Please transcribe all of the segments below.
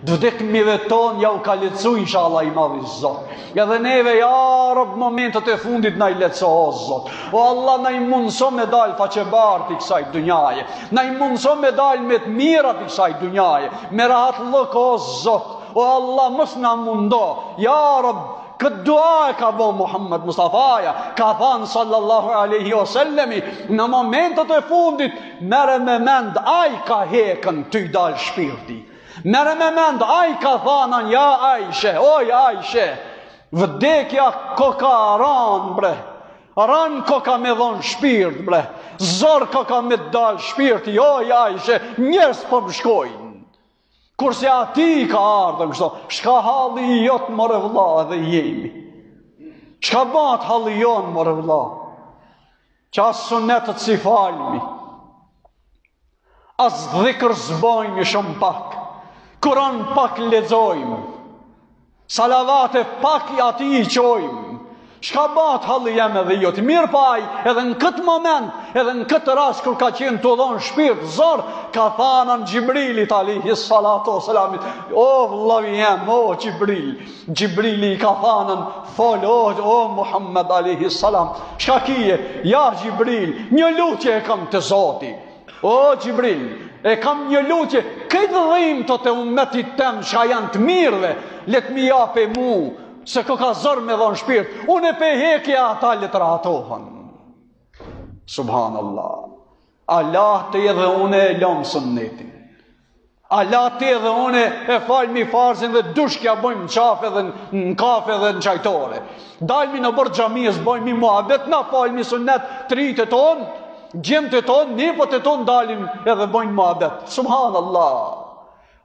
Të vdekmive tonë jau ka lehtësu inshallah i madhi Zot. Edhe neve ja Rab momentet e fundit na i lehtëso o Zot. O Allah na i mundso me dal faqebardhë të kësaj dunjaje. Na i mundso me dal me të mira të kësaj dunjaje. Me rahatllëk o Zot. O Allah mos na mundo. Ja Rab. Këtë dua e ka bo Muhammed Mustafaja, ka thanë sallallahu alejhi ve sel-lemi, në momentet e fundit, Merre me mend ai ka hekën tuj dal shpirti. Merre me mend ai ka thanën ja Ajshe, oj Ajshe. Vdekja koka ran bre. Ran koka me dhon shpirt bre. Zor koka me dal shpirti, oj Ajshe, djersë po më shkojnë. Kurse atij i ka ardhën kështu, çka halli jot more vlla edhe jemi. Çka bahet halli jonë more vlla. Që as sunetet s'i falmi. As dhikër s'bojmi shumë pak. Kuran pak lexojmë. Salavate pak atij i çojmë. Çka bahet halli jem edhe joti, mirëpo ai, edhe në këtë moment, edhe në këtë rast kur ka qenë tu dhonë shpirt, zor, ka thanën Xhibrilit alejhi salatu ve selamit, o vllau jem, o Xhibril, Xhibrili i ka thanën fol, o, o Muhammed, alejhi selam, çka kije, ja Xhibril, një lutje e kam te Zoti, O Xhibril, e kam një lutje, këto dhimta të umetit tem çka janë të mirëve, le të m'i japë mu, se koka zor me dhonë shpirt, unë e pe heki e ata le të rahatohen. Subhanallah. Hala ti edhe unë e lomë sunetin. Hala ti edhe unë e falmi farzin dhe dush kja bojmë në qafe dhe në kafe dhe në qajtore. Dalmi në oborr xhamisë, bojmi muhabet, na falmi sunet të rijt e tonë, djemt e tonë, nipat e tonë dalin edhe bojnë muhabet. Subhanallah.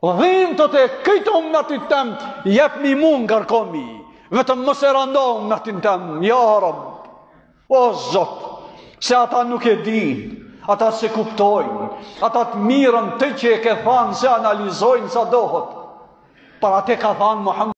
Dhimtat e këtij umetit tem, jepmi mu, ngarkomi, vetëm mos e rando umetin tem, ja Rab. O Zot, se ata nuk e din, ata s'e kuptojnë, ata të mirën të që e ke thanë s'e analizojnë sa duhet. Për ate ka thanë Muhammed.